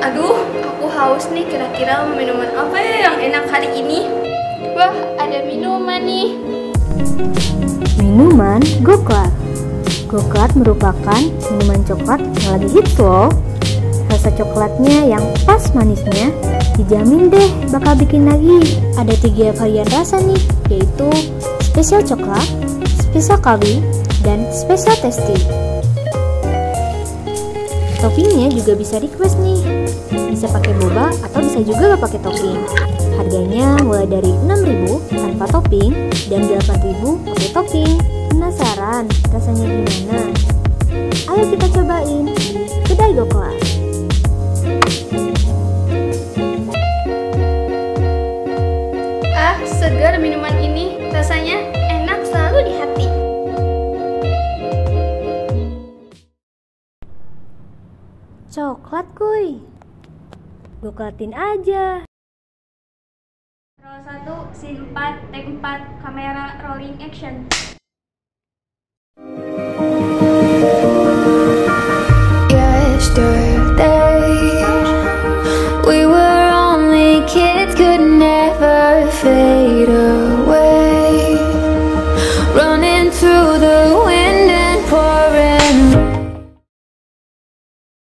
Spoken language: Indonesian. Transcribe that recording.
Aduh, aku haus nih. Kira-kira minuman apa ya yang enak hari ini? Wah, ada minuman nih. Minuman goklat. Goklat merupakan minuman coklat yang lagi hits loh. Rasa coklatnya yang pas manisnya dijamin deh bakal bikin lagi. Ada tiga varian rasa nih, yaitu spesial coklat, spesial kawi, dan spesial tasty. Toppingnya juga bisa request nih. Bisa pakai boba atau bisa juga gak pakai topping. Harganya mulai dari 6.000 tanpa topping dan 8.000 pakai topping. Penasaran rasanya gimana? Ayo kita cobain kedai Goklas. Ah, segar minuman ini. Rasanya Coklat kuy. Goklatin aja. Roll 1, scene 4, take 4, kamera rolling action. Fade away Running through the wind